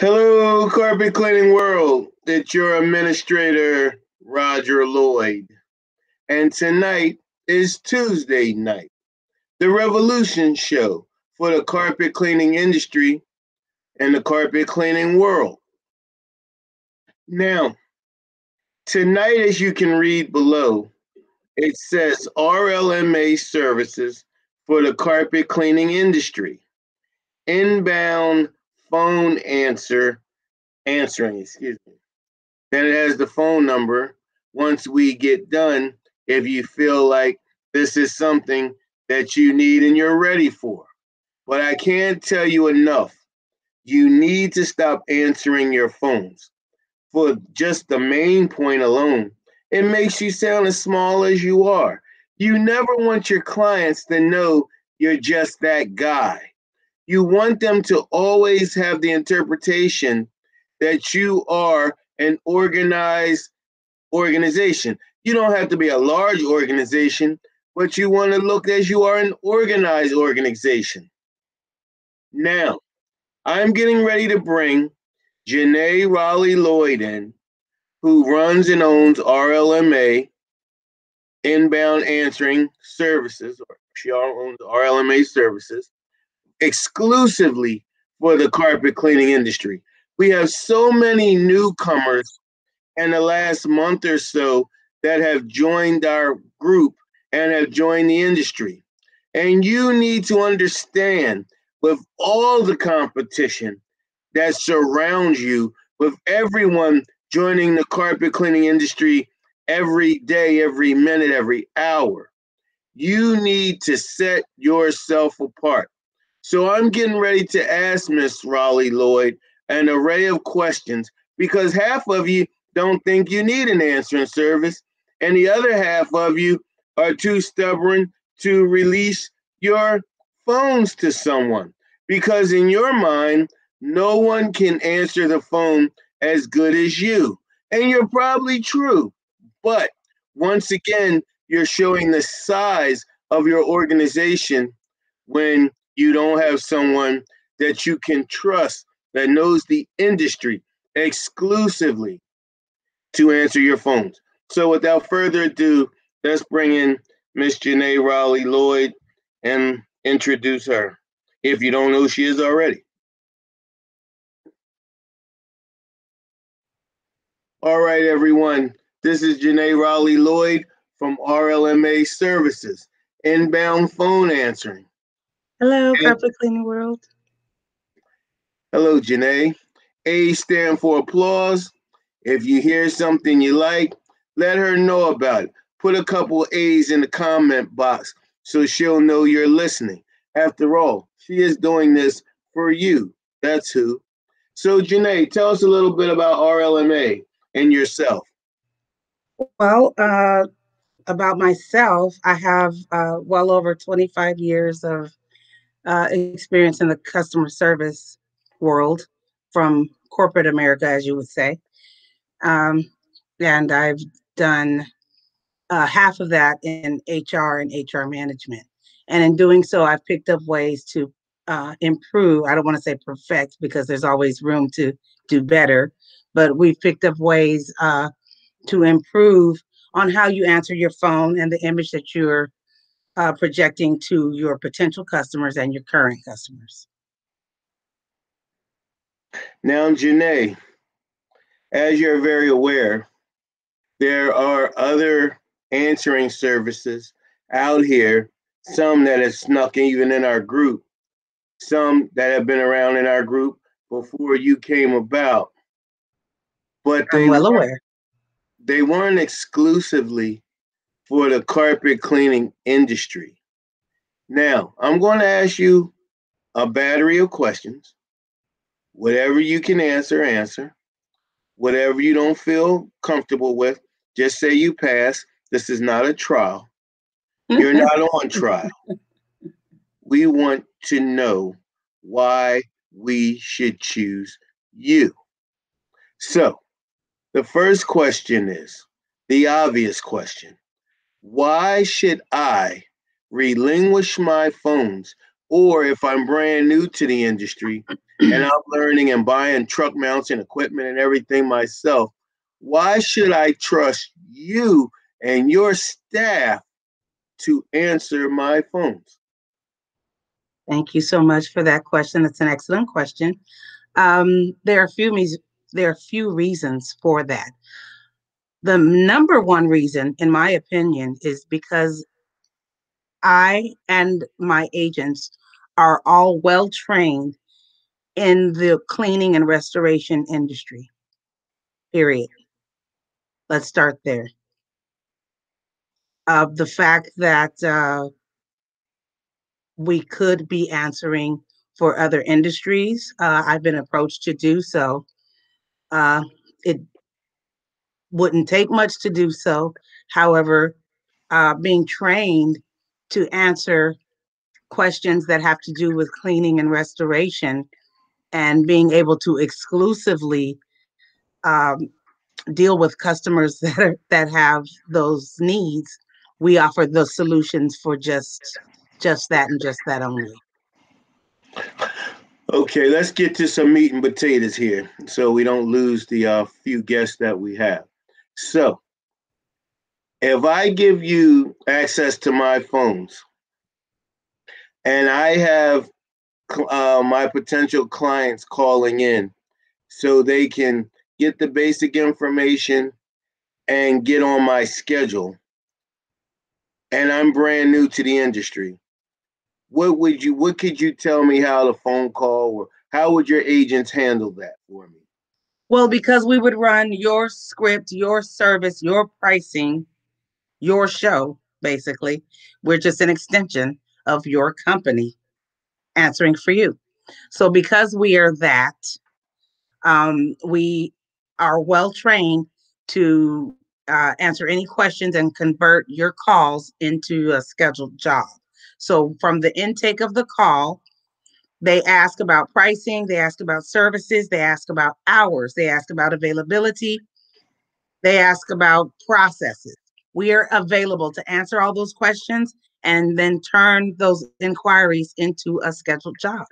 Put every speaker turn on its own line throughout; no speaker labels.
Hello, Carpet Cleaning World. It's your administrator, Roger Lloyd. And tonight is Tuesday night, the Revolution Show for the carpet cleaning industry and the carpet cleaning world. Now, tonight, as you can read below, it says RLMA services for the carpet cleaning industry. Inbound phone answer answering, excuse me. Then it has the phone number. Once we get done, if you feel like this is something that you need and you're ready for. But I can't tell you enough. You need to stop answering your phones. For just the main point alone, it makes you sound as small as you are. You never want your clients to know you're just that guy you want them to always have the interpretation that you are an organized organization. You don't have to be a large organization, but you want to look as you are an organized organization. Now, I'm getting ready to bring Janae Raleigh Lloyd in, who runs and owns RLMA Inbound Answering Services, or she owns RLMA Services exclusively for the carpet cleaning industry. We have so many newcomers in the last month or so that have joined our group and have joined the industry. And you need to understand with all the competition that surrounds you, with everyone joining the carpet cleaning industry every day, every minute, every hour, you need to set yourself apart. So I'm getting ready to ask Miss Raleigh Lloyd an array of questions because half of you don't think you need an answering service, and the other half of you are too stubborn to release your phones to someone because in your mind, no one can answer the phone as good as you. And you're probably true. But once again, you're showing the size of your organization when you don't have someone that you can trust that knows the industry exclusively to answer your phones. So without further ado, let's bring in Miss Janae Raleigh Lloyd and introduce her if you don't know she is already. All right, everyone. This is Janae Raleigh Lloyd from RLMA Services, inbound phone answering.
Hello, Carpet Cleaning World.
Hello, Janae. A stand for applause. If you hear something you like, let her know about it. Put a couple A's in the comment box so she'll know you're listening. After all, she is doing this for you. That's who. So, Janae, tell us a little bit about RLMA and yourself.
Well, uh, about myself, I have uh, well over 25 years of uh, experience in the customer service world from corporate America, as you would say. Um, and I've done uh, half of that in HR and HR management. And in doing so, I've picked up ways to uh, improve. I don't want to say perfect because there's always room to do better, but we've picked up ways uh, to improve on how you answer your phone and the image that you're uh, projecting to your potential customers and your current customers.
Now, Janae, as you're very aware, there are other answering services out here, some that have snuck even in our group, some that have been around in our group before you came about. But they
I'm well aware.
They weren't exclusively for the carpet cleaning industry. Now, I'm going to ask you a battery of questions. Whatever you can answer, answer. Whatever you don't feel comfortable with, just say you pass. This is not a trial. You're not on trial. We want to know why we should choose you. So, the first question is the obvious question why should I relinquish my phones or if I'm brand new to the industry and I'm learning and buying truck mounts and equipment and everything myself, why should I trust you and your staff to answer my phones?
Thank you so much for that question. It's an excellent question. Um, there are a few there are a few reasons for that. The number one reason, in my opinion, is because I and my agents are all well trained in the cleaning and restoration industry. Period. Let's start there. Uh, the fact that uh, we could be answering for other industries, uh, I've been approached to do so. Uh, it wouldn't take much to do so. However, uh, being trained to answer questions that have to do with cleaning and restoration and being able to exclusively um, deal with customers that are, that have those needs we offer the solutions for just just that and just that only
okay let's get to some meat and potatoes here so we don't lose the uh, few guests that we have so if i give you access to my phones and i have uh, my potential clients calling in so they can get the basic information and get on my schedule and I'm brand new to the industry, what would you what could you tell me how the phone call or how would your agents handle that for me?
Well, because we would run your script, your service, your pricing, your show, basically. We're just an extension of your company answering for you. So because we are that, um, we are well trained to uh, answer any questions and convert your calls into a scheduled job. So from the intake of the call, they ask about pricing, they ask about services, they ask about hours, they ask about availability, they ask about processes. We are available to answer all those questions and then turn those inquiries into a scheduled job.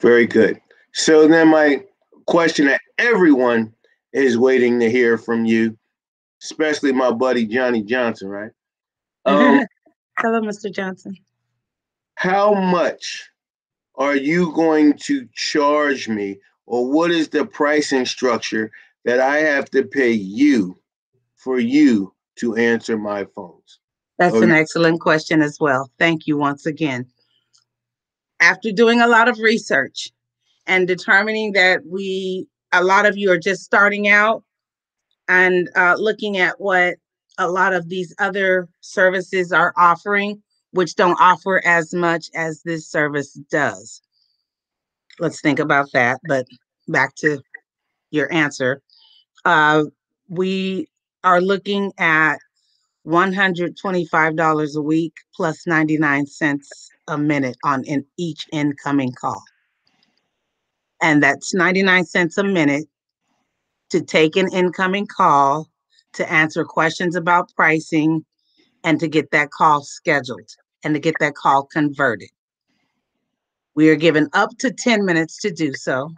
Very good. So then my question that everyone is waiting to hear from you, especially my buddy Johnny Johnson, right?
Um, Hello, Mr. Johnson.
How much are you going to charge me, or what is the pricing structure that I have to pay you for you to answer my phones?
That's an excellent question as well. Thank you once again. After doing a lot of research and determining that we a lot of you are just starting out and uh, looking at what a lot of these other services are offering, which don't offer as much as this service does. Let's think about that. But back to your answer. Uh, we are looking at $125 a week plus 99 cents a minute on in each incoming call and that's 99 cents a minute to take an incoming call, to answer questions about pricing, and to get that call scheduled and to get that call converted. We are given up to 10 minutes to do so.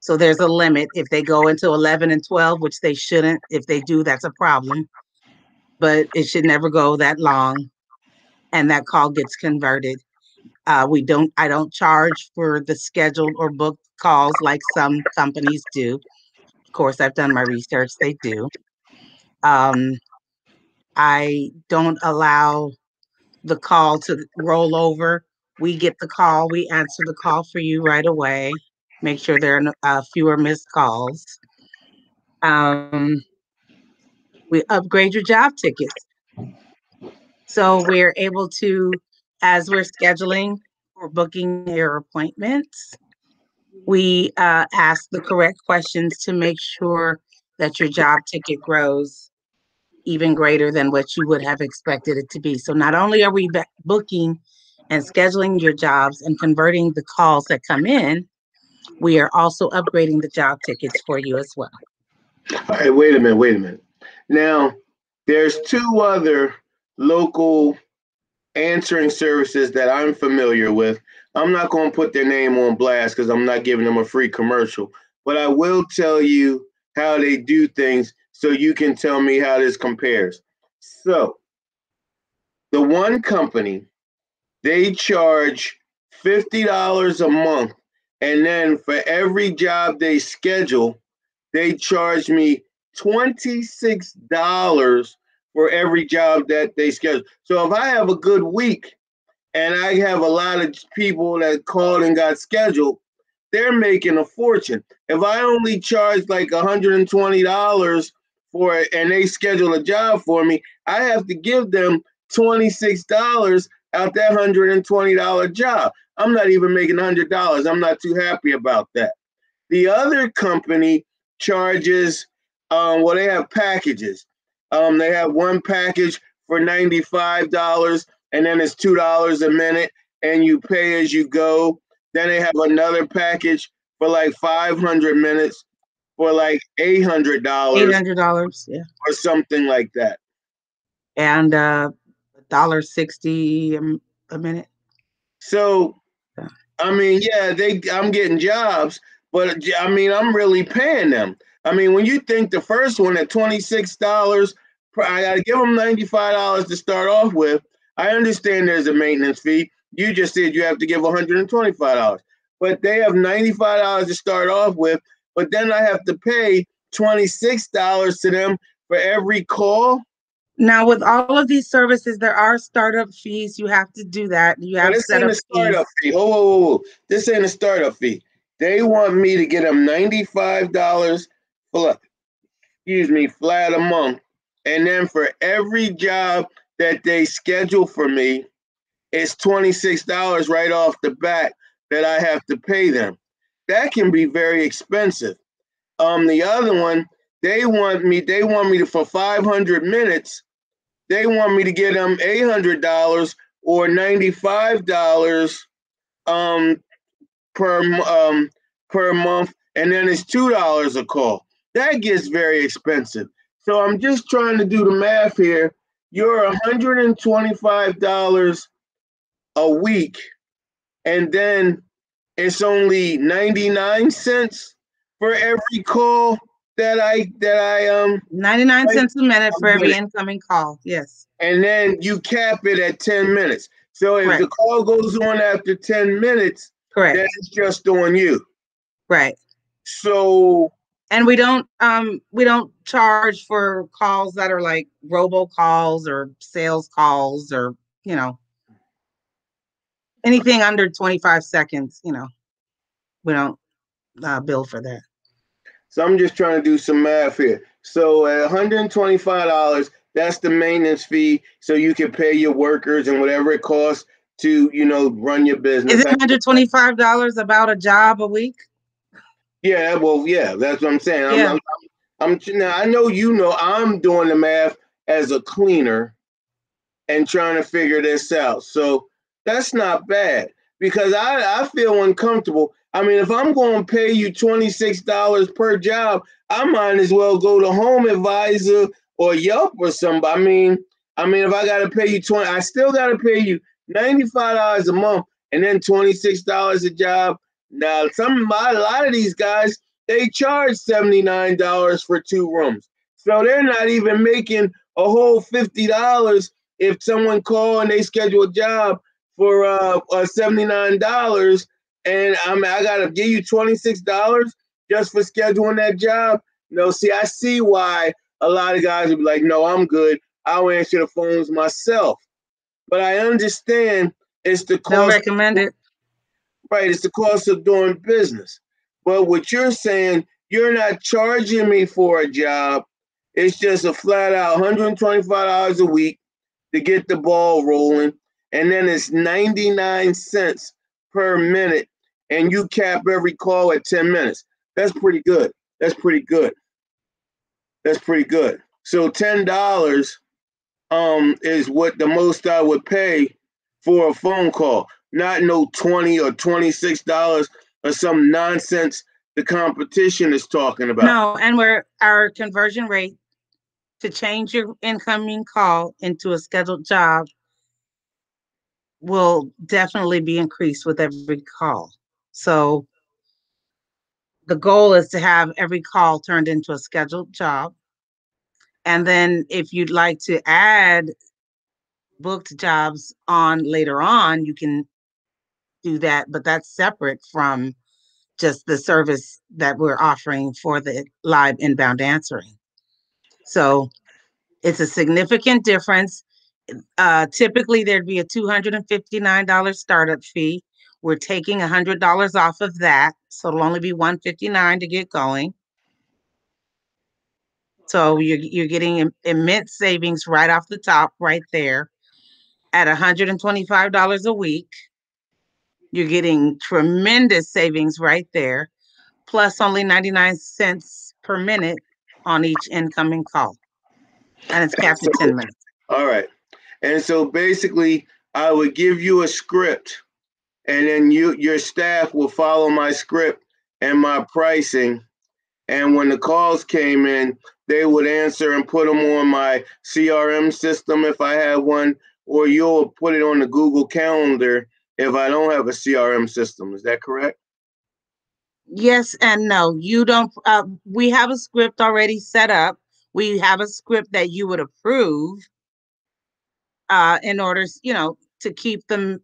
So there's a limit. If they go into 11 and 12, which they shouldn't, if they do, that's a problem. But it should never go that long. And that call gets converted. Uh, we don't, I don't charge for the scheduled or booked calls like some companies do. Of course, I've done my research, they do. Um, I don't allow the call to roll over. We get the call, we answer the call for you right away. Make sure there are uh, fewer missed calls. Um, we upgrade your job tickets. So we're able to as we're scheduling or booking your appointments, we uh, ask the correct questions to make sure that your job ticket grows even greater than what you would have expected it to be. So not only are we booking and scheduling your jobs and converting the calls that come in, we are also upgrading the job tickets for you as well.
All right, wait a minute, wait a minute. Now, there's two other local answering services that I'm familiar with. I'm not going to put their name on blast because I'm not giving them a free commercial, but I will tell you how they do things so you can tell me how this compares. So, the one company, they charge $50 a month, and then for every job they schedule, they charge me $26 for every job that they schedule. So if I have a good week and I have a lot of people that called and got scheduled, they're making a fortune. If I only charge like $120 for it and they schedule a job for me, I have to give them $26 out that $120 job. I'm not even making $100. I'm not too happy about that. The other company charges, um, well, they have packages. Um, they have one package for $95 and then it's $2 a minute and you pay as you go. Then they have another package for like 500 minutes for like $800.
$800, yeah.
Or something like that.
And uh dollar 60 a minute.
So I mean, yeah, they I'm getting jobs, but I mean, I'm really paying them. I mean, when you think the first one at $26, I got to give them $95 to start off with. I understand there's a maintenance fee. You just said you have to give $125, but they have $95 to start off with. But then I have to pay $26 to them for every call.
Now, with all of these services, there are startup fees. You have to do that. You have
this ain't a startup fees. fee. Oh, whoa, whoa, whoa. This ain't a startup fee. They want me to get them $95 flat, excuse me, flat a month. And then for every job that they schedule for me, it's $26 right off the bat that I have to pay them. That can be very expensive. Um, the other one, they want me, they want me to for 500 minutes, they want me to get them $800 or $95 um per um per month and then it's $2 a call. That gets very expensive. So I'm just trying to do the math here. You're $125 a week, and then it's only 99 cents for every call that I that I um
99 I, cents a minute for every incoming call. Yes.
And then you cap it at 10 minutes. So if Correct. the call goes on after 10 minutes,
Correct.
that's just on you.
Right.
So
and we don't um we don't charge for calls that are like robocalls or sales calls or you know anything under 25 seconds you know we don't uh, bill for that
so i'm just trying to do some math here so at $125 that's the maintenance fee so you can pay your workers and whatever it costs to you know run your business
is it $125 about a job a week
yeah, well, yeah, that's what I'm saying. Yeah. I'm, I'm, I'm, now I know you know I'm doing the math as a cleaner and trying to figure this out. So that's not bad because I, I feel uncomfortable. I mean, if I'm going to pay you $26 per job, I might as well go to Home Advisor or Yelp or somebody. I mean, I mean, if I got to pay you 20, I still got to pay you $95 a month and then $26 a job. Now, some a lot of these guys they charge seventy nine dollars for two rooms, so they're not even making a whole fifty dollars if someone call and they schedule a job for uh, uh seventy nine dollars, and I'm I gotta give you twenty six dollars just for scheduling that job. No, see, I see why a lot of guys would be like, "No, I'm good. I'll answer the phones myself." But I understand it's the cost.
Don't recommend it.
Right, it's the cost of doing business. But what you're saying, you're not charging me for a job. It's just a flat out $125 a week to get the ball rolling. And then it's 99 cents per minute. And you cap every call at 10 minutes. That's pretty good. That's pretty good. That's pretty good. So $10 um, is what the most I would pay for a phone call not no 20 or 26 dollars or some nonsense the competition is talking about.
No, and we're our conversion rate to change your incoming call into a scheduled job will definitely be increased with every call. So the goal is to have every call turned into a scheduled job. And then if you'd like to add booked jobs on later on, you can do that, but that's separate from just the service that we're offering for the live inbound answering. So it's a significant difference. Uh, typically, there'd be a $259 startup fee. We're taking $100 off of that, so it'll only be 159 to get going. So you're, you're getting immense savings right off the top, right there, at $125 a week. You're getting tremendous savings right there, plus only 99 cents per minute on each incoming call. And it's capped at 10 minutes.
All right. And so basically, I would give you a script, and then you your staff will follow my script and my pricing. And when the calls came in, they would answer and put them on my CRM system if I have one, or you'll put it on the Google Calendar if I don't have a CRM system. Is that correct?
Yes and no. You don't. Uh, we have a script already set up. We have a script that you would approve uh, in order, you know, to keep them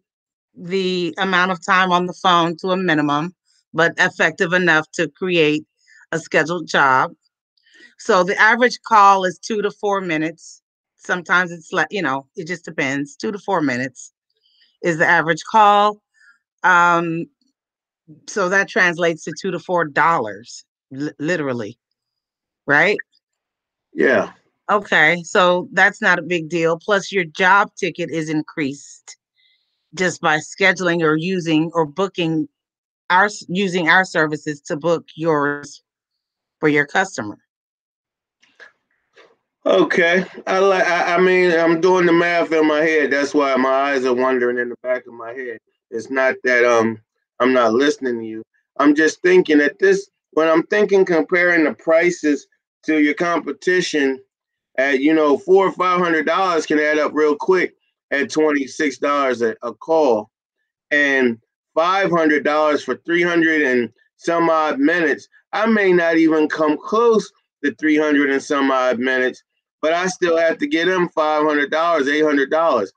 the amount of time on the phone to a minimum, but effective enough to create a scheduled job. So the average call is two to four minutes. Sometimes it's like, you know, it just depends. Two to four minutes is the average call. Um, so that translates to two to four dollars, literally, right?
Yeah.
Okay, so that's not a big deal. Plus, your job ticket is increased just by scheduling or using or booking our using our services to book yours for your customer.
Okay, I like. I, I mean, I'm doing the math in my head. That's why my eyes are wandering in the back of my head. It's not that um I'm not listening to you. I'm just thinking that this when I'm thinking comparing the prices to your competition at you know four or five hundred dollars can add up real quick at twenty six dollars a call, and five hundred dollars for three hundred and some odd minutes. I may not even come close to three hundred and some odd minutes but I still have to get them five hundred dollars, eight hundred dollars.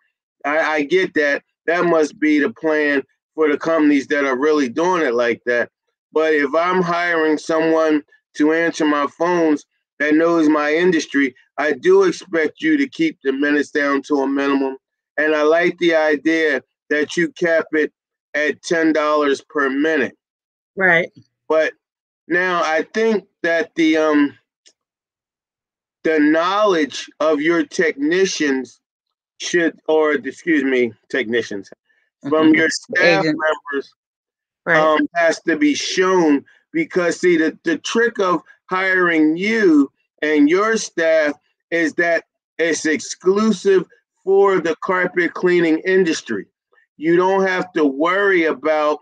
I, I get that. That must be the plan for the companies that are really doing it like that. But if I'm hiring someone to answer my phones that knows my industry, I do expect you to keep the minutes down to a minimum. And I like the idea that you cap it at $10 per minute.
Right.
But now I think that the um the knowledge of your technicians should, or excuse me, technicians from mm-hmm. your staff Agent. members right. um, has to be shown because see the, the trick of hiring you and your staff is that it's exclusive for the carpet cleaning industry. You don't have to worry about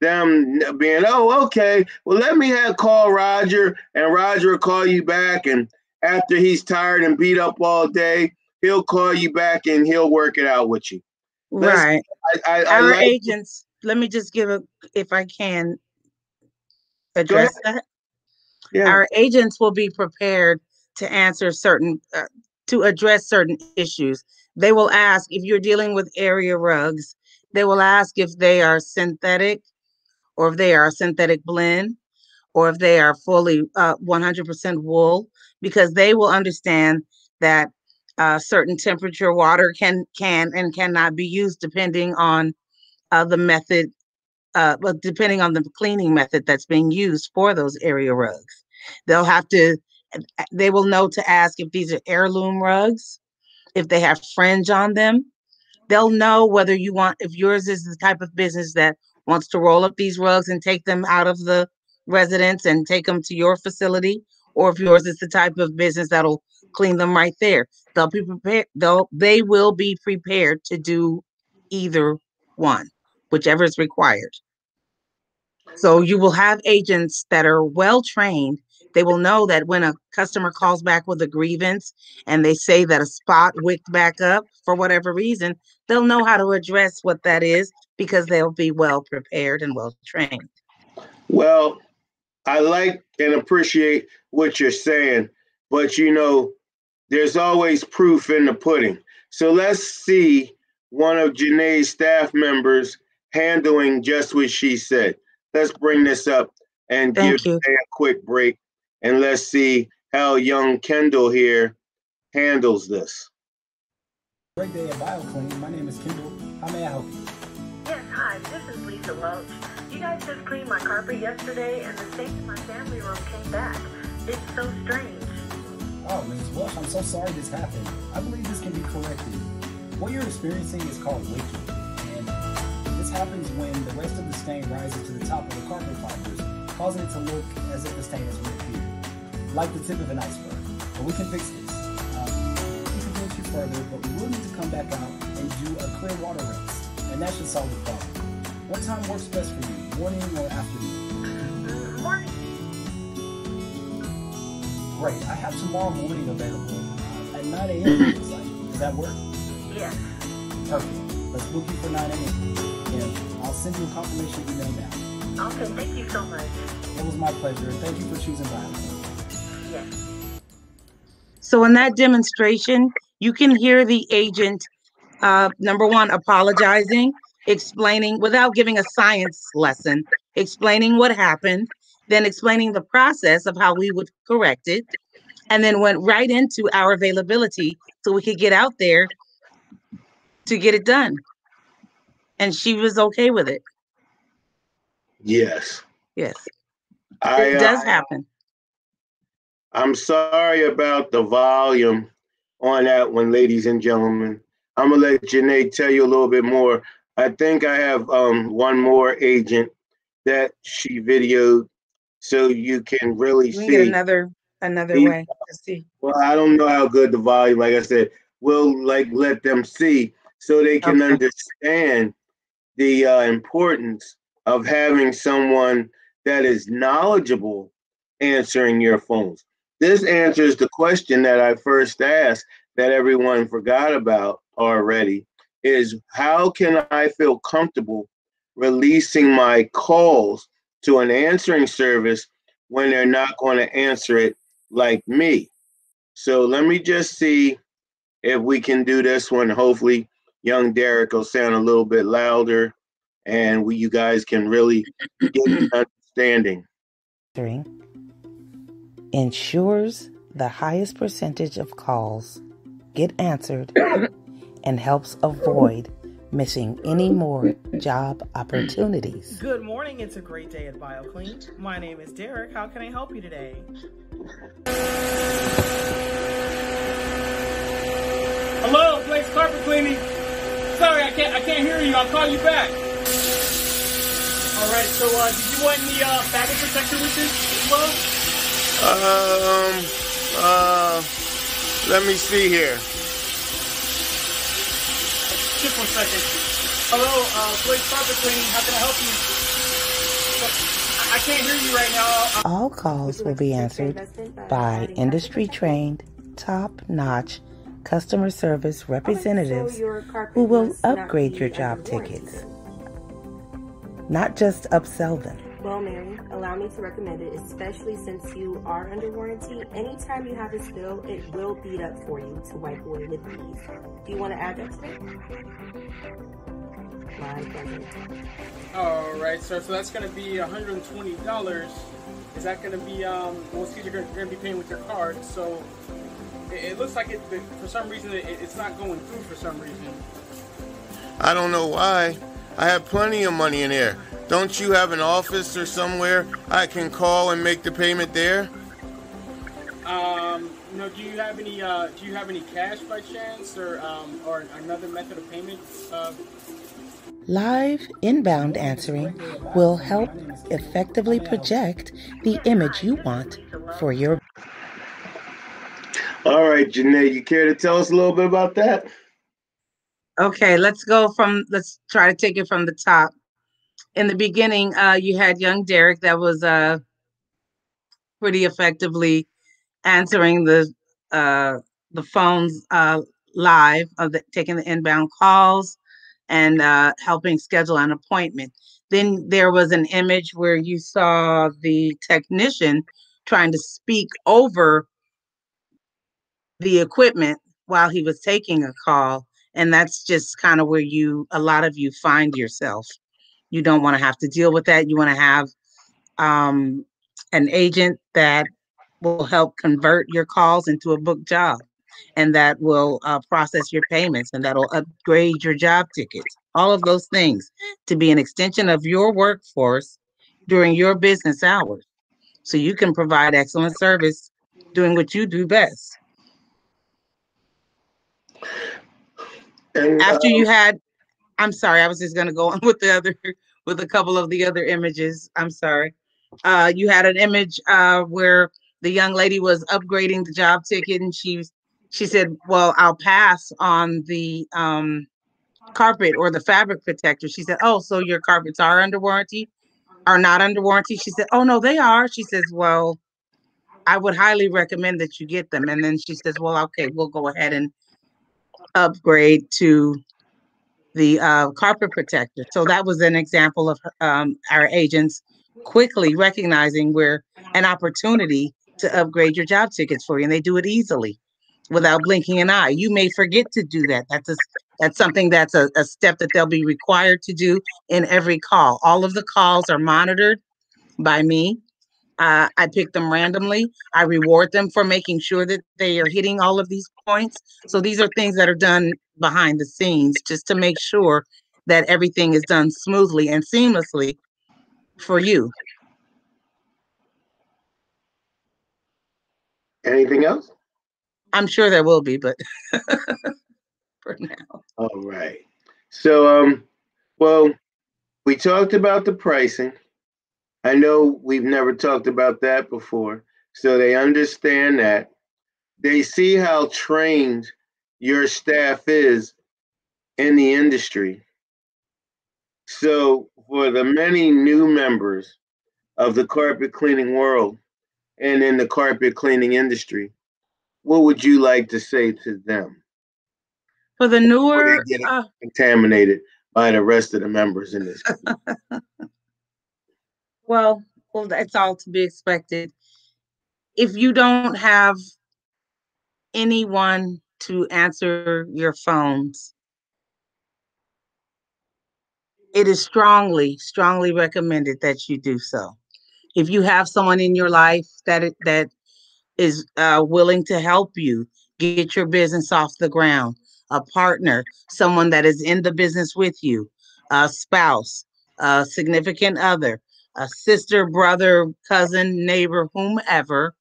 them being, oh, okay, well, let me have call Roger and Roger will call you back and after he's tired and beat up all day, he'll call you back and he'll work it out with you.
right. I, I, Our like agents, let me just give a, if I can address that. Yeah. Our agents will be prepared to answer certain, uh, to address certain issues. They will ask if you're dealing with area rugs, they will ask if they are synthetic or if they are a synthetic blend or if they are fully uh, 100% wool because they will understand that uh, certain temperature water can can and cannot be used depending on uh, the method, uh, depending on the cleaning method that's being used for those area rugs. They'll have to, they will know to ask if these are heirloom rugs, if they have fringe on them. They'll know whether you want, if yours is the type of business that wants to roll up these rugs and take them out of the residence and take them to your facility, or if yours is the type of business that'll clean them right there. They'll be prepared. They'll they will be prepared to do either one, whichever is required. So you will have agents that are well trained they will know that when a customer calls back with a grievance and they say that a spot wicked back up for whatever reason, they'll know how to address what that is because they'll be well prepared and well trained.
Well, I like and appreciate what you're saying, but you know, there's always proof in the pudding. So let's see one of Janae's staff members handling just what she said. Let's bring this up and
Thank
give a quick break and let's see how young Kendall here handles this.
Great day at BioClean. My name is Kendall. How may I help you?
Yes, hi, this is Lisa Welch. You guys just cleaned my carpet yesterday and the stain in my family room came back. It's so strange.
Oh, Mrs. Welch, I'm so sorry this happened. I believe this can be corrected. What you're experiencing is called wicking, and this happens when the rest of the stain rises to the top of the carpet fibers, causing it to look as if the stain has reappeared, like the tip of an iceberg. But we can fix this. Um, we can go you further, but we will need to come back out and do a clear water rinse, and that should solve the problem. What time works best for you, morning or afternoon?
Morning.
Great. I have tomorrow morning available uh, at 9 a.m. Does that work?
Yeah.
Perfect. Let's book you for 9 a.m. And I'll send you a confirmation email now.
Okay, thank you so much.
It was my pleasure. Thank you for choosing BioClean.
Yes.
So in that demonstration, you can hear the agent, uh, number one, apologizing, explaining without giving a science lesson, explaining what happened, then explaining the process of how we would correct it, and then went right into our availability so we could get out there to get it done. And she was okay with it.
Yes.
Yes,
I,
it
uh,
does happen.
I'm sorry about the volume on that one, ladies and gentlemen. I'm gonna let Janae tell you a little bit more. I think I have um, one more agent that she videoed, so you can really
We get
see.
another another
See?
way to see.
Well, I don't know how good the volume. Like I said, we'll like let them see so they can
Okay.
understand the uh, importance of having someone that is knowledgeable answering your phones. This answers the question that I first asked that everyone forgot about already is how can I feel comfortable releasing my calls to an answering service when they're not going to answer it like me? So let me just see if we can do this one. Hopefully, young Derek will sound a little bit louder and we, you guys can really get an understanding.
answering ensures the highest percentage of calls get answered and helps avoid missing any more job opportunities.
Good morning. It's a great day at BioClean. My name is Derek. How can I help you today?
Hello, Blake's Carpet Cleaning. Sorry, I can't I can't hear you. I'll call you back. All right. So, uh, did you want any uh, fabric protector with this as well?
Um, uh, let me see here.
Just one second. Hello, uh, Blake's Carpet Cleaning. How can I help you? I, I can't hear you right now. Uh,
All calls will be answered by industry trained, top notch customer service representatives who will upgrade your job tickets, not just upsell them.
Well, Mary, allow me to recommend it, especially since you are under warranty. Anytime you have a spill, it will beat up for you to wipe away with ease. Do you want to add that to it? My pleasure.
all right, sir. So that's going to be $120. Is that going to be um? Well, see, you're going to be paying with your card. So it, it looks like it. For some reason, it, it's not going through. For some reason.
I don't know why. I have plenty of money in there. Don't you have an office or somewhere I can call and make the payment there?
Um, you know, do you have any uh, do you have any cash by chance, or um, or another method of payment? Uh,
Live inbound answering will help effectively project the image you want for your
All right, Janae, you care to tell us a little bit about that?
Okay, let's go from, let's try to take it from the top. In the beginning, uh, you had young Derek that was, uh, pretty effectively answering the uh, the phones uh, live of the, taking the inbound calls and uh, helping schedule an appointment. Then there was an image where you saw the technician trying to speak over the equipment while he was taking a call. And that's just kind of where you, a lot of you find yourself. You don't want to have to deal with that. You want to have um, an agent that will help convert your calls into a book job and that will uh, process your payments and that'll upgrade your job tickets. All of those things to be an extension of your workforce during your business hours so you can provide excellent service doing what you do best. And, After you uh, had, I'm sorry, I was just going to go on with the other, with a couple of the other images. I'm sorry. Uh, you had an image uh, where the young lady was upgrading the job ticket and she she said, well, I'll pass on the um, carpet or the fabric protector. She said, oh, so your carpets are under warranty? Are not under warranty? She said, oh, no, they are. She says, well, I would highly recommend that you get them. And then she says, well, okay, we'll go ahead and upgrade to the uh, carpet protector. So that was an example of um, our agents quickly recognizing where an opportunity to upgrade your job tickets for you, and they do it easily without blinking an eye. You may forget to do that. That's a, that's something that's a, a step that they'll be required to do in every call. All of the calls are monitored by me. Uh, I pick them randomly. I reward them for making sure that they are hitting all of these points. So these are things that are done behind the scenes just to make sure that everything is done smoothly and seamlessly for you.
Anything else?
I'm sure there will be, but for now.
All right. So, um, well, we talked about the pricing. I know we've never talked about that before. So they understand that. They see how trained your staff is in the industry. So, for the many new members of the carpet cleaning world and in the carpet cleaning industry, what would you like to say to them?
For the newer,
uh, contaminated by the rest of the members in this.
well, well, that's all to be expected. If you don't have anyone to answer your phones, it is strongly, strongly recommended that you do so. If you have someone in your life that that is uh, willing to help you get your business off the ground, a partner, someone that is in the business with you, a spouse, a significant other, a sister, brother, cousin, neighbor, whomever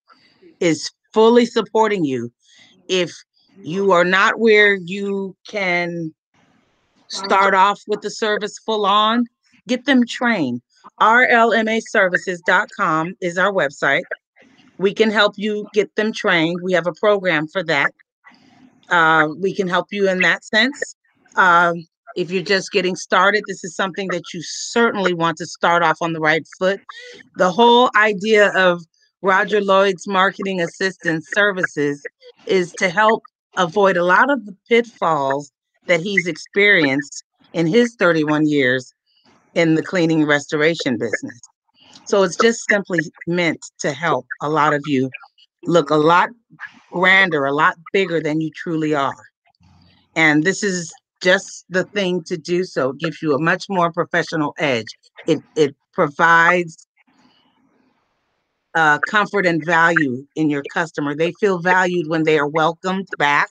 is fully supporting you. If you are not where you can start off with the service full on, get them trained. RLMAservices.com is our website. We can help you get them trained. We have a program for that. Uh, we can help you in that sense. Um, if you're just getting started, this is something that you certainly want to start off on the right foot. The whole idea of Roger Lloyd's marketing assistance services is to help avoid a lot of the pitfalls that he's experienced in his 31 years in the cleaning restoration business. So it's just simply meant to help a lot of you look a lot grander, a lot bigger than you truly are. And this is just the thing to do so. It gives you a much more professional edge. It it provides uh, comfort and value in your customer. They feel valued when they are welcomed back,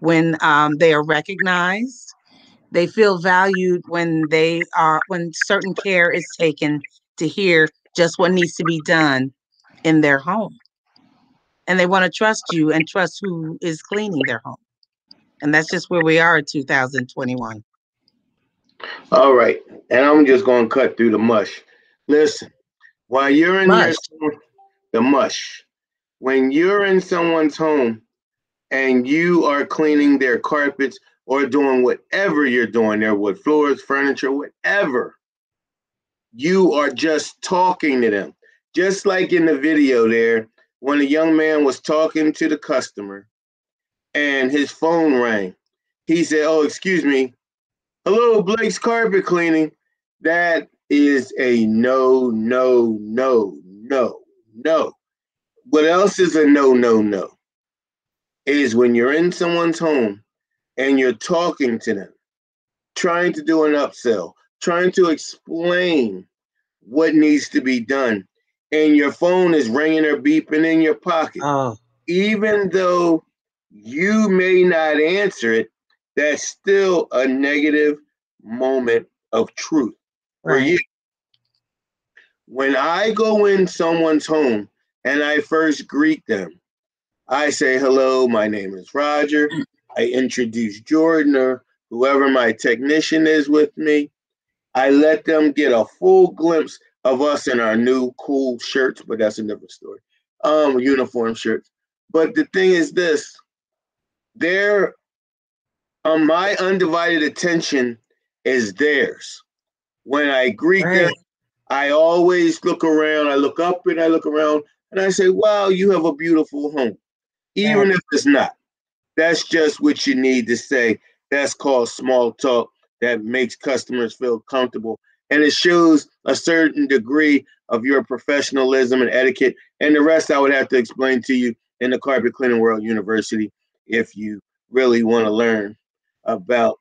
when um, they are recognized. They feel valued when they are when certain care is taken to hear just what needs to be done in their home. And they want to trust you and trust who is cleaning their home. And that's just where we are in 2021.
All right. And I'm just going to cut through the mush. Listen, while you're in mush. Your, the mush, when you're in someone's home and you are cleaning their carpets or doing whatever you're doing there with floors, furniture, whatever, you are just talking to them. Just like in the video there, when a young man was talking to the customer and his phone rang, he said, Oh, excuse me. Hello, Blake's carpet cleaning. That is a no, no, no, no, no. What else is a no, no, no? Is when you're in someone's home and you're talking to them, trying to do an upsell, trying to explain what needs to be done, and your phone is ringing or beeping in your pocket.
Oh.
Even though you may not answer it, that's still a negative moment of truth for you. When I go in someone's home and I first greet them, I say, Hello, my name is Roger. I introduce Jordan or whoever my technician is with me. I let them get a full glimpse of us in our new cool shirts, but that's a different story. Um, uniform shirts. But the thing is this their um, my undivided attention is theirs. When I greet them, I always look around, I look up and I look around and I say, Wow, you have a beautiful home. Even if it's not. That's just what you need to say. That's called small talk that makes customers feel comfortable. And it shows a certain degree of your professionalism and etiquette. And the rest I would have to explain to you in the Carpet Cleaning World University if you really want to learn about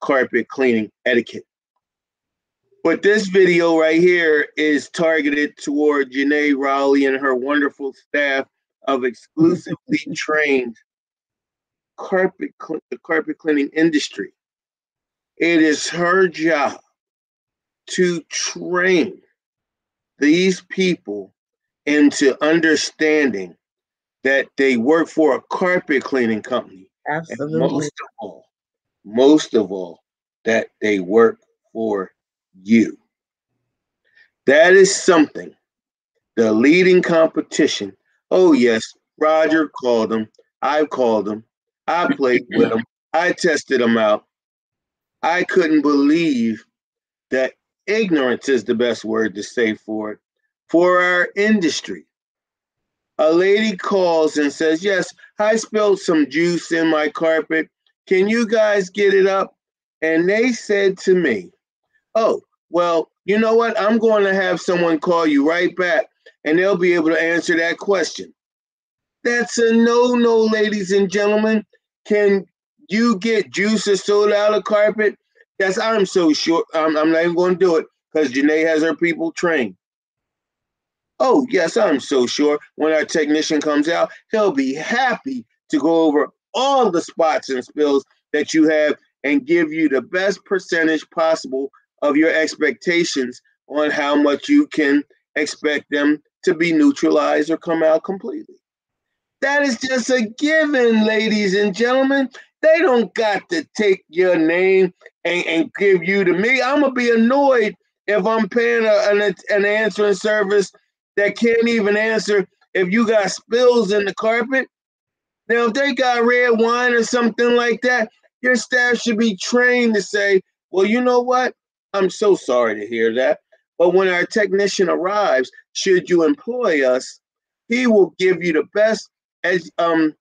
carpet cleaning etiquette. But this video right here is targeted toward Janae Rowley and her wonderful staff of exclusively trained carpet the carpet cleaning industry. It is her job to train these people into understanding that they work for a carpet cleaning company. And
Absolutely.
most of all, most of all, that they work for you. That is something. The leading competition. Oh, yes, Roger called them. I called them. I played with them. I tested them out. I couldn't believe that ignorance is the best word to say for it for our industry. A lady calls and says, Yes, I spilled some juice in my carpet. Can you guys get it up? And they said to me, Oh, well, you know what? I'm going to have someone call you right back and they'll be able to answer that question. That's a no no, ladies and gentlemen. Can you get juice or soda out of carpet? Yes, I'm so sure. I'm, I'm not even going to do it because Janae has her people trained. Oh, yes, I'm so sure. When our technician comes out, he'll be happy to go over all the spots and spills that you have and give you the best percentage possible of your expectations on how much you can expect them to be neutralized or come out completely. That is just a given, ladies and gentlemen. They don't got to take your name and, and give you to me. I'm gonna be annoyed if I'm paying a, an, an answering service that can't even answer if you got spills in the carpet. Now, if they got red wine or something like that, your staff should be trained to say, well, you know what? I'm so sorry to hear that. But when our technician arrives, should you employ us, he will give you the best as um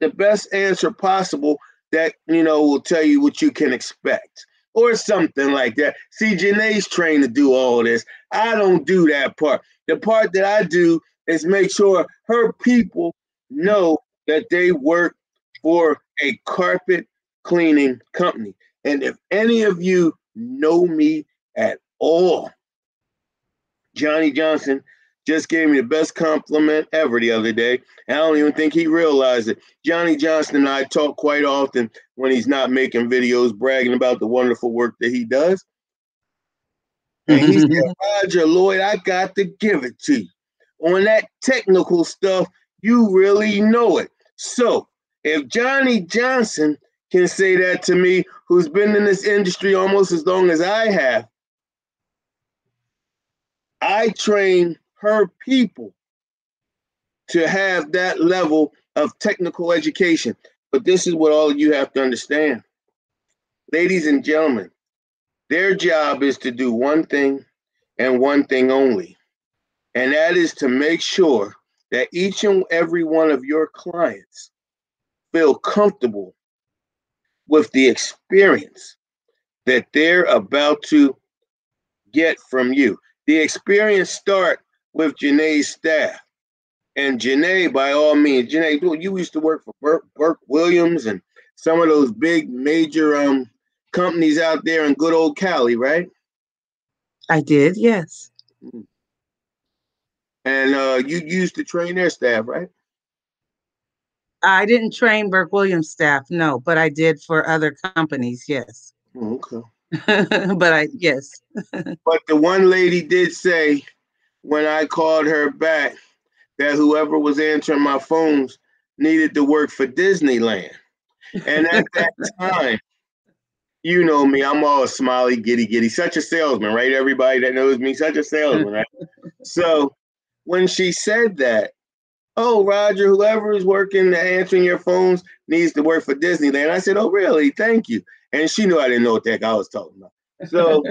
the best answer possible that you know will tell you what you can expect or something like that. See, Janae's trained to do all this. I don't do that part. The part that I do is make sure her people know that they work for a carpet cleaning company. And if any of you know me at all, Johnny Johnson just gave me the best compliment ever the other day. And I don't even think he realized it. Johnny Johnson and I talk quite often when he's not making videos bragging about the wonderful work that he does. And he said, Roger Lloyd, I got to give it to you. On that technical stuff, you really know it. So if Johnny Johnson can say that to me, who's been in this industry almost as long as I have, I train her people to have that level of technical education. But this is what all of you have to understand. Ladies and gentlemen, their job is to do one thing and one thing only and that is to make sure that each and every one of your clients feel comfortable with the experience that they're about to get from you. The experience start with Janae's staff. And Janae, by all means, Janae, you used to work for Burke, Burke Williams and some of those big major um companies out there in good old Cali, right?
I did, yes.
And uh, you used to train their staff, right?
I didn't train Burke Williams staff, no, but I did for other companies, yes.
Oh, okay.
but I yes.
but the one lady did say when I called her back that whoever was answering my phones needed to work for Disneyland. And at that time, you know me, I'm all smiley, giddy, giddy, such a salesman, right? Everybody that knows me, such a salesman, right? so when she said that, oh, Roger, whoever is working answering your phones needs to work for Disneyland. I said, oh, really? Thank you. And she knew I didn't know what the heck I was talking about. So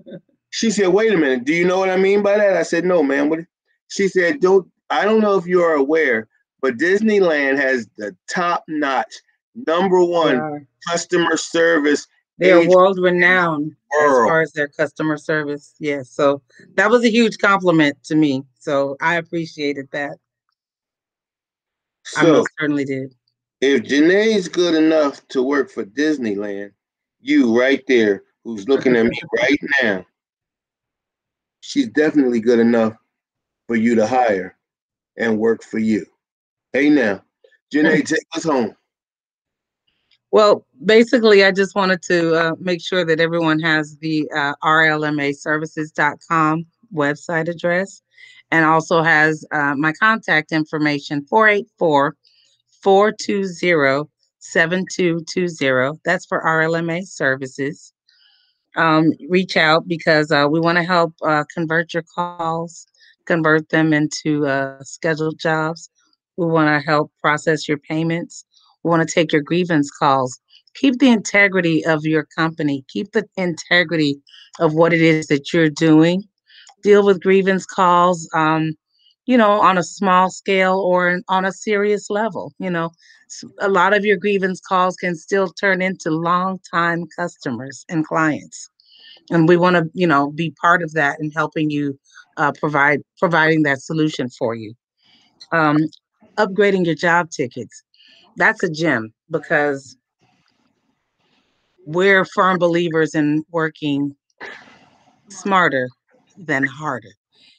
she said, wait a minute, do you know what I mean by that? I said, no, man. What? She said, don't, I don't know if you are aware, but Disneyland has the top notch, number one yeah. customer service.
They are world renowned as far as their customer service. Yes. So that was a huge compliment to me. So I appreciated that. So, I certainly did.
If Janae's good enough to work for Disneyland, you right there who's looking at me right now, she's definitely good enough for you to hire and work for you. Hey now, Janae, take us home.
Well, basically, I just wanted to uh, make sure that everyone has the uh, rlmaservices.com website address and also has uh, my contact information 484 420 7220. That's for RLMA services. Um, reach out because uh, we want to help uh, convert your calls, convert them into uh, scheduled jobs. We want to help process your payments. We want to take your grievance calls. Keep the integrity of your company. Keep the integrity of what it is that you're doing. Deal with grievance calls. Um, you know, on a small scale or on a serious level. You know, a lot of your grievance calls can still turn into long-time customers and clients. And we want to, you know, be part of that and helping you uh, provide providing that solution for you. Um, upgrading your job tickets. That's a gem because we're firm believers in working smarter than harder.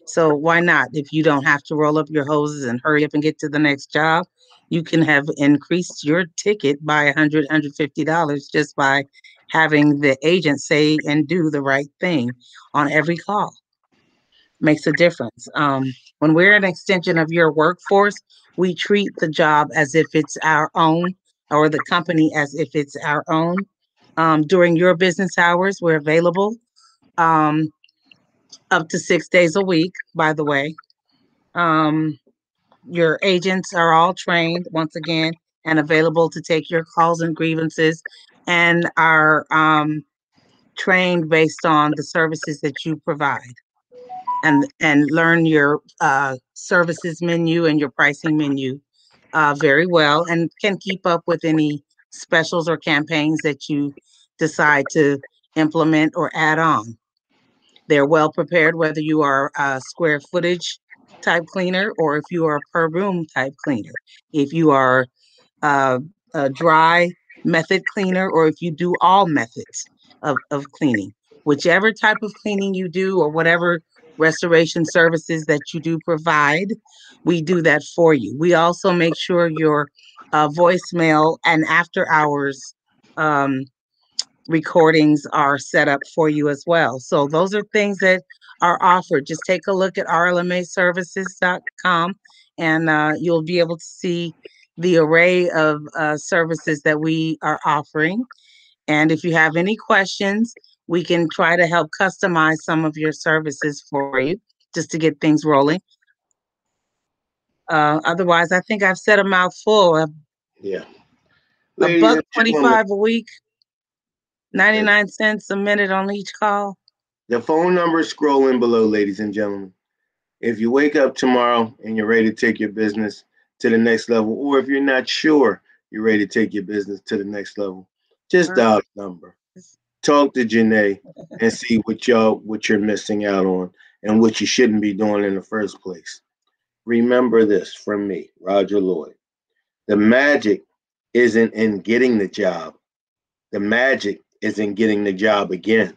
So why not? If you don't have to roll up your hoses and hurry up and get to the next job, you can have increased your ticket by 100 $150 just by having the agent say and do the right thing on every call. Makes a difference. Um, when we're an extension of your workforce, we treat the job as if it's our own or the company as if it's our own. Um, during your business hours, we're available. Um, up to six days a week, by the way. Um, your agents are all trained once again and available to take your calls and grievances and are um, trained based on the services that you provide and and learn your uh, services menu and your pricing menu uh, very well and can keep up with any specials or campaigns that you decide to implement or add on. They're well prepared, whether you are a square footage type cleaner or if you are a per room type cleaner. If you are uh, a dry method cleaner or if you do all methods of, of cleaning. Whichever type of cleaning you do or whatever restoration services that you do provide, we do that for you. We also make sure your uh, voicemail and after hours um, recordings are set up for you as well. So those are things that are offered. Just take a look at rlmaservices.com and uh, you'll be able to see the array of uh, services that we are offering. And if you have any questions, we can try to help customize some of your services for you just to get things rolling. Uh, otherwise, I think I've said a mouthful.
Yeah.
A buck 25 a week 99 cents a minute on each call.
The phone number is scrolling below, ladies and gentlemen. If you wake up tomorrow and you're ready to take your business to the next level, or if you're not sure you're ready to take your business to the next level, just dial the number. Talk to Janae and see what y'all what you're missing out on and what you shouldn't be doing in the first place. Remember this from me, Roger Lloyd. The magic isn't in getting the job. The magic is in getting the job again.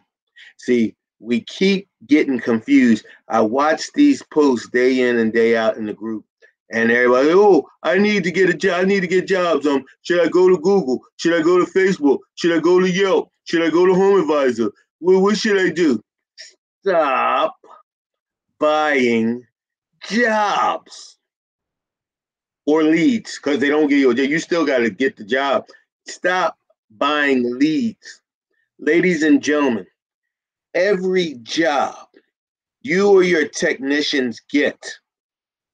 See, we keep getting confused. I watch these posts day in and day out in the group, and everybody, oh, I need to get a job. I need to get jobs. Um, should I go to Google? Should I go to Facebook? Should I go to Yelp? Should I go to Home Advisor? Well, what should I do? Stop buying jobs or leads because they don't give you a job. You still got to get the job. Stop buying leads. Ladies and gentlemen, every job you or your technicians get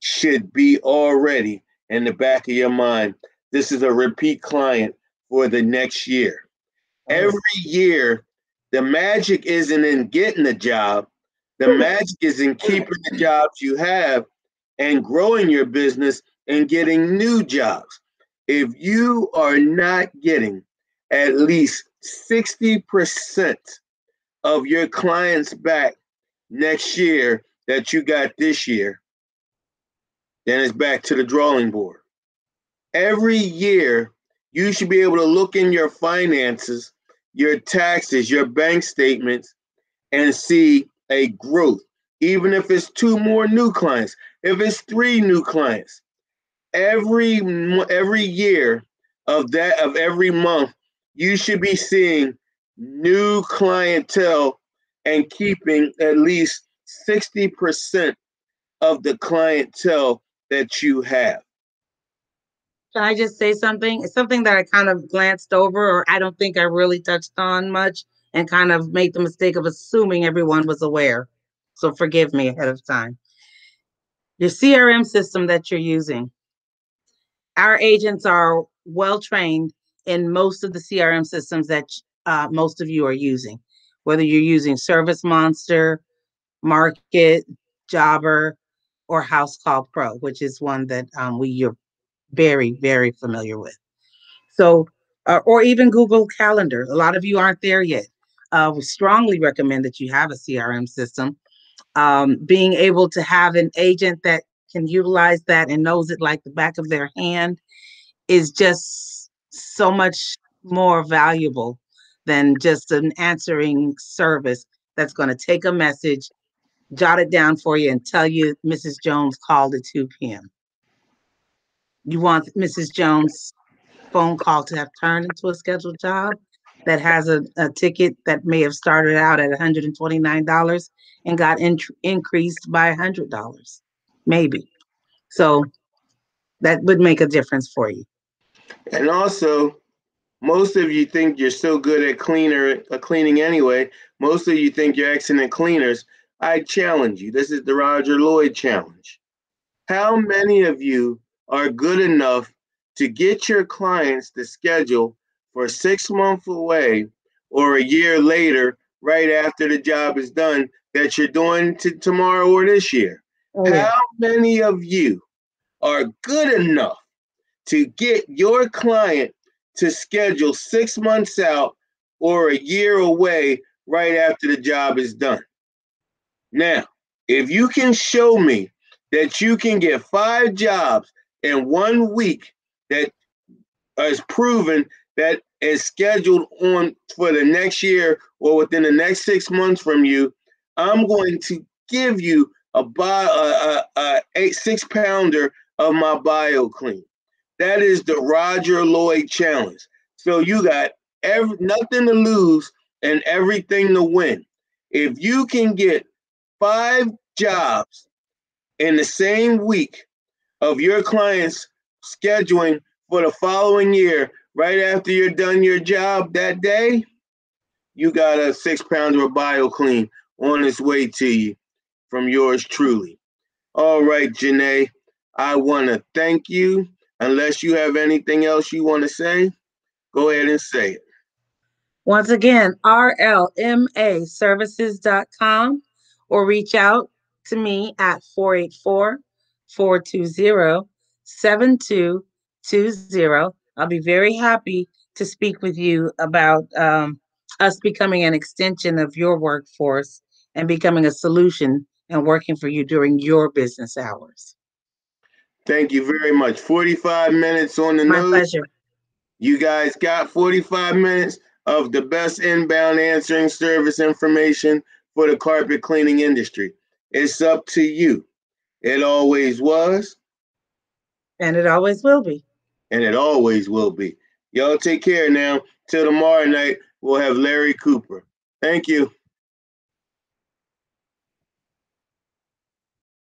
should be already in the back of your mind. This is a repeat client for the next year. Every year, the magic isn't in getting the job, the hmm. magic is in hmm. keeping the jobs you have and growing your business and getting new jobs. If you are not getting at least 60% of your clients back next year that you got this year, then it's back to the drawing board. Every year, you should be able to look in your finances, your taxes, your bank statements, and see a growth, even if it's two more new clients, if it's three new clients. Every every year of that of every month, you should be seeing new clientele and keeping at least 60% of the clientele that you have.
Can I just say something? It's something that I kind of glanced over, or I don't think I really touched on much, and kind of made the mistake of assuming everyone was aware. So forgive me ahead of time. Your CRM system that you're using, our agents are well trained in most of the CRM systems that uh, most of you are using, whether you're using Service Monster, Markate, Jobber, or House Call Pro, which is one that um, we you're very very familiar with. So, uh, or even Google Calendar. A lot of you aren't there yet. Uh, we strongly recommend that you have a CRM system. Um, being able to have an agent that can utilize that and knows it like the back of their hand is just so much more valuable than just an answering service that's going to take a message, jot it down for you, and tell you Mrs. Jones called at 2 p.m. You want Mrs. Jones' phone call to have turned into a scheduled job that has a, a ticket that may have started out at $129 and got in, increased by $100, maybe. So that would make a difference for you.
And also, most of you think you're so good at cleaner uh, cleaning anyway. Most of you think you're excellent cleaners. I challenge you. This is the Roger Lloyd challenge. How many of you are good enough to get your clients to schedule for six months away or a year later, right after the job is done, that you're doing to tomorrow or this year? Oh, yeah. How many of you are good enough to get your client to schedule six months out or a year away right after the job is done. Now, if you can show me that you can get five jobs in one week that is proven that is scheduled on for the next year or within the next six months from you, I'm going to give you a, bio, a, a, a six pounder of my BioClean. That is the Roger Lloyd Challenge. So you got every, nothing to lose and everything to win. If you can get five jobs in the same week of your clients scheduling for the following year, right after you're done your job that day, you got a six pounder of BioClean on its way to you from yours truly. All right, Janae, I want to thank you Unless you have anything else you want to say, go ahead and say it.
Once again, rlmaservices.com or reach out to me at 484 420 7220. I'll be very happy to speak with you about um, us becoming an extension of your workforce and becoming a solution and working for you during your business hours.
Thank you very much. 45 minutes on the
My
nose.
pleasure.
You guys got 45 minutes of the best inbound answering service information for the carpet cleaning industry. It's up to you. It always was,
And it always will be.
and it always will be. Y'all take care now. Till tomorrow night, we'll have Larry Cooper. Thank you.